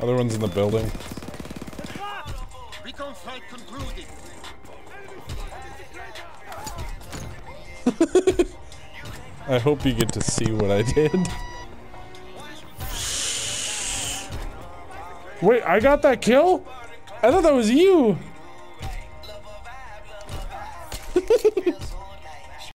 Other one's in the building. I hope you get to see what I did. Wait, I got that kill? I thought that was you.